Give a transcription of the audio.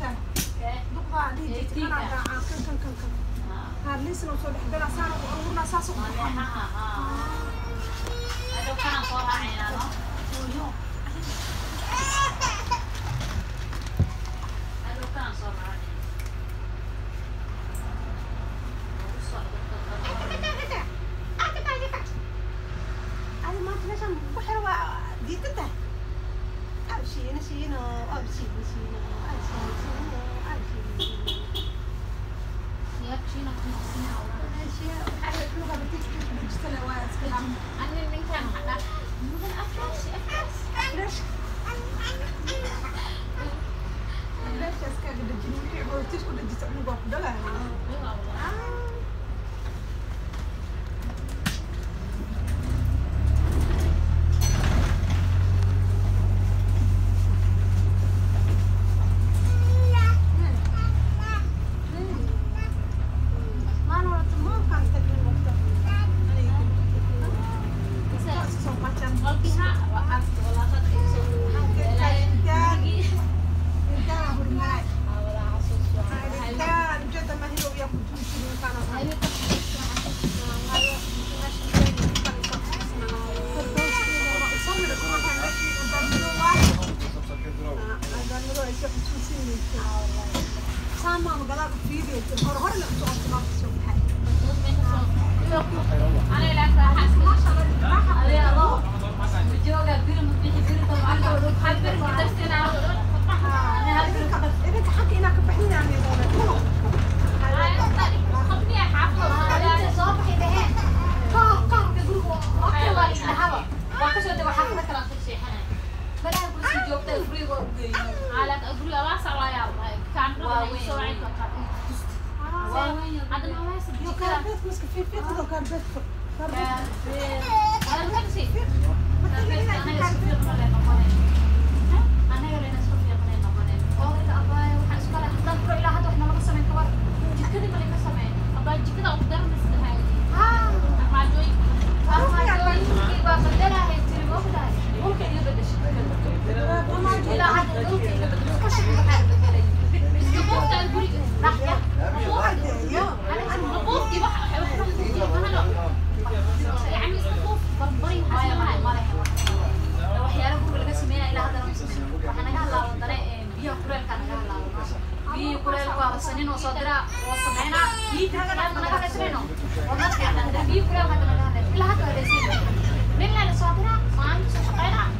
kan duqdaa raacaa kan kan kan kan haarliisna dhexgalaa aruurnaa saas adi abshiina shiino abshiina shiino abshiina shiino waxaa la luga batik dijitale waa iska saamaan gadaal u fiidiyay hore hore la soo soo soo baxay عمرو بن سعيد عاد ما واصل كان بيت مسك في بيت كان بيت كان بيت 私にのそだら、おそめな、いいかがなかなかですれの。おなかなんだ、ビーフラーがなかなかです。みんなのそだら、まんそだら。